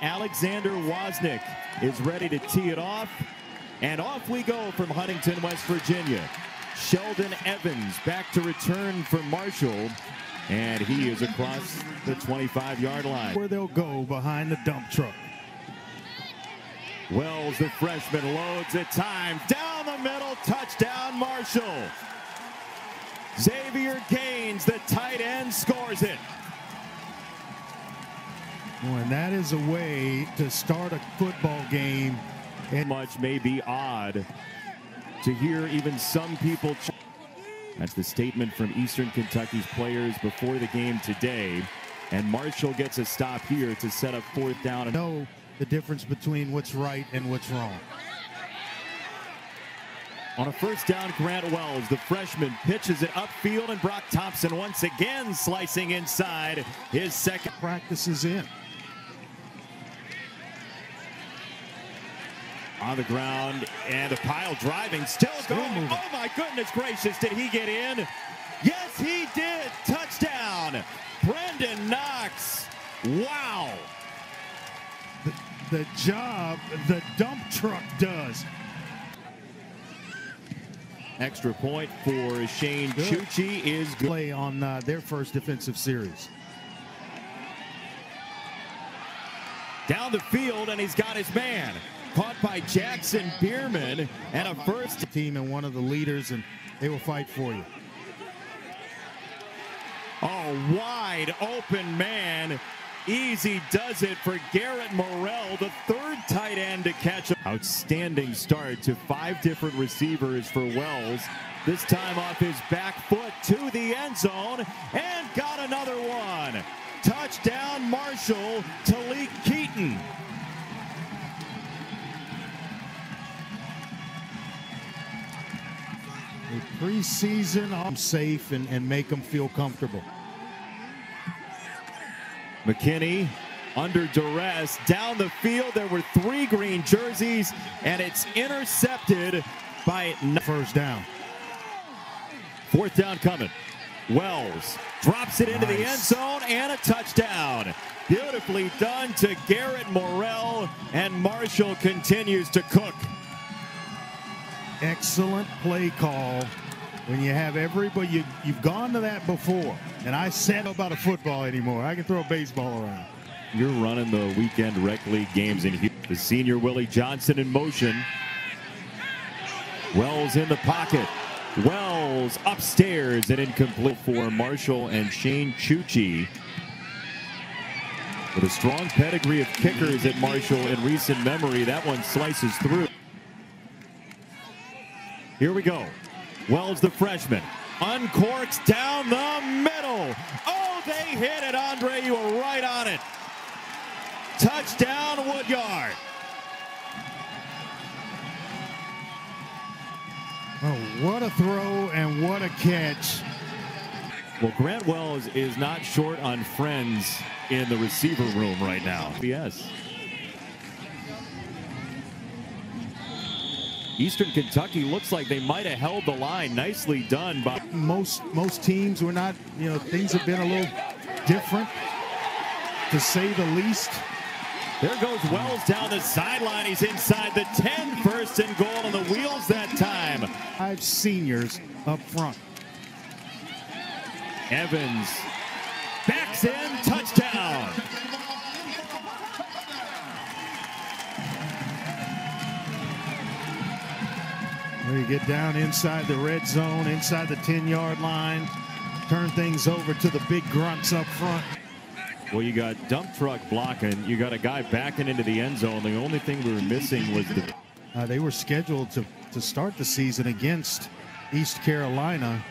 Alexander Wozniak is ready to tee it off. And off we go from Huntington, West Virginia. Sheldon Evans back to return for Marshall. And he is across the 25 yard line. Where they'll go behind the dump truck. Wells, the freshman, loads at time. Down the middle, touchdown, Marshall. Xavier Gaines, the tight end, scores it. Well, and that is a way to start a football game. And much may be odd to hear even some people. That's the statement from Eastern Kentucky's players before the game today. And Marshall gets a stop here to set up fourth down. Know the difference between what's right and what's wrong. On a first down, Grant Wells, the freshman, pitches it upfield, and Broc Thompson once again slicing inside his second. Practice is in. On the ground, and the pile driving, still, Still going. Oh my goodness gracious, did he get in? Yes, he did. Touchdown, Brenden Knox. Wow. The, the job the dump truck does. Extra point for Shane Good. Ciucci is good. Play on uh, their first defensive series. Down the field, and he's got his man. Caught by Jackson Bierman, and a first. Team and one of the leaders, and they will fight for you. Oh, wide open man. Easy does it for Garrett Morrell, the third tight end to catch. Outstanding start to five different receivers for Wells. This time off his back foot to the end zone and got another one. Touchdown, Marshall, Talik The preseason, I'm safe and, and make them feel comfortable. McKinney under duress down the field. There were three green jerseys, and it's intercepted by First down. fourth down coming. Wells drops it into the end zone and a touchdown. Beautifully done to Garrett Morrell, and Marshall continues to cook. Excellent play call. When you have everybody, you, you've gone to that before. And I said about a football anymore. I can throw a baseball around. You're running the weekend rec league games in here. The senior Willie Johnson in motion. Wells in the pocket. Wells upstairs and incomplete for Marshall and Shane Ciucci. With a strong pedigree of kickers at Marshall in recent memory, that one slices through. Here we go. Wells, the freshman, uncorks down the middle. Oh, they hit it, Andre. You were right on it. Touchdown, Woodyard. Oh, what a throw and what a catch. Well, Grant Wells is not short on friends in the receiver room right now. Yes. Eastern Kentucky looks like they might have held the line. Nicely done by Most most teams were not, you know, things have been a little different to say the least. There goes Wells down the sideline. He's inside the 10, first and goal on the wheels that time. Five seniors up front. Evans You get down inside the red zone, inside the 10 yard line, turn things over to the big grunts up front. Well, you got dump truck blocking. You got a guy backing into the end zone. The only thing we were missing was the. Uh, they were scheduled to, to start the season against East Carolina,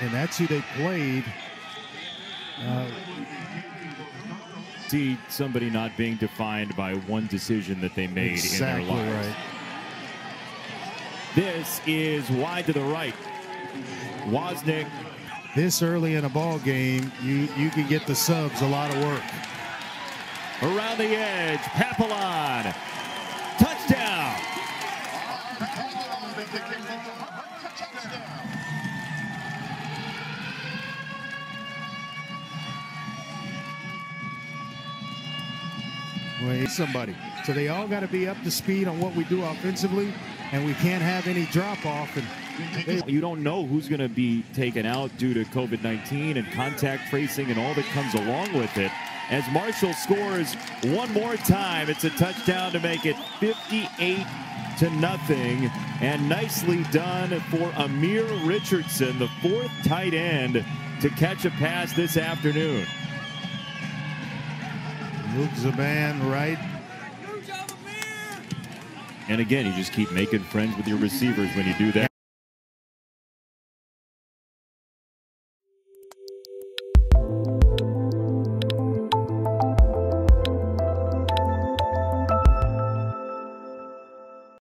and that's who they played. Uh, See somebody not being defined by one decision that they made exactly in their lives. right. This is wide to the right. Wozniak This early in a ball game, you you can get the subs a lot of work. around the edge. Papillon. Touchdown. Well, somebody. So they all got to be up to speed on what we do offensively, and we can't have any drop off. And you don't know who's going to be taken out due to COVID 19 and contact tracing and all that comes along with it. As Marshall scores one more time, it's a touchdown to make it 58 to nothing. And nicely done for Amir Richardson, the fourth tight end, to catch a pass this afternoon. Luke Zaban right. And again, you just keep making friends with your receivers when you do that.